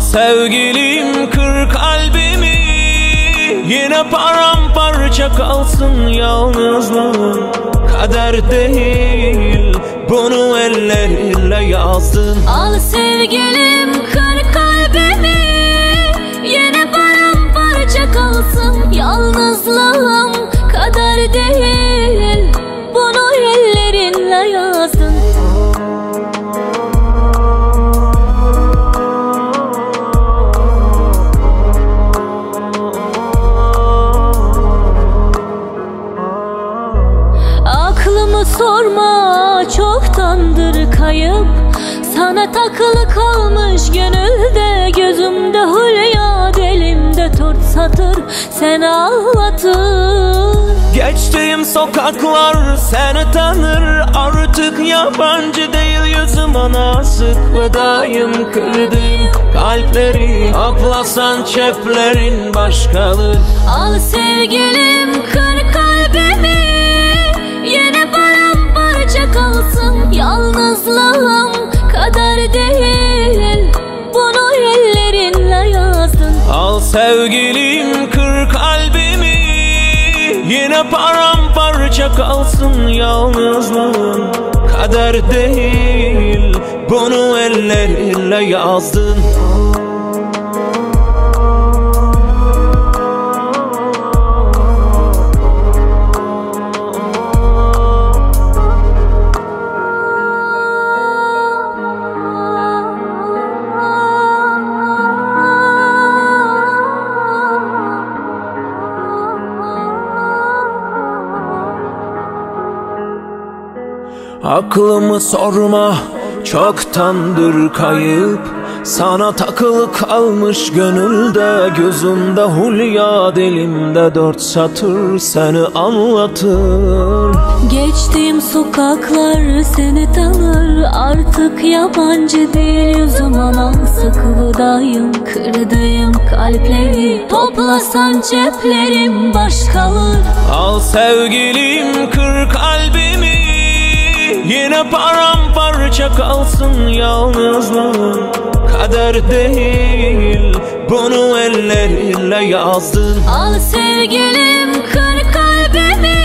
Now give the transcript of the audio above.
sevgilim kır kalbimi Yine paramparça kalsın yalnızlığım Kader değil bunu ellerinle yazdın Al sevgilim kır kalbimi Yine paramparça kalsın yalnızlığım Aklımı sorma çoktandır kayıp. Sana takılı kalmış gönülde Gözümde hülya dilimde tort satır. Sen ağlatır. Geçtiğim sokaklar seni tanır. Artık yabancı değil yüzüm ana sık Vedayım kırdım kalpleri. Aplasan çeplerin başkalı Al sevgilim kır kalbimi sevgilim kır kalbimi Yine paramparça kalsın yalnızlığım. Kader değil bunu ellerinle yazdın Aklımı sorma çoktandır kayıp. Sana takılı kalmış gönülde Gözümde hulya dilimde dört satır Seni anlatır. Geçtiğim sokaklar seni tanır Artık yabancı değil. Yüzüm ama Sıkıldayım kırdığım kalpleri. Toplasan ceplerim baş kalır Al sevgilim kır kalbimi Yine paramparça kalsın yalnızlığım Kader değil bunu ellerinle yazdın. Al sevgilim kır kalbimi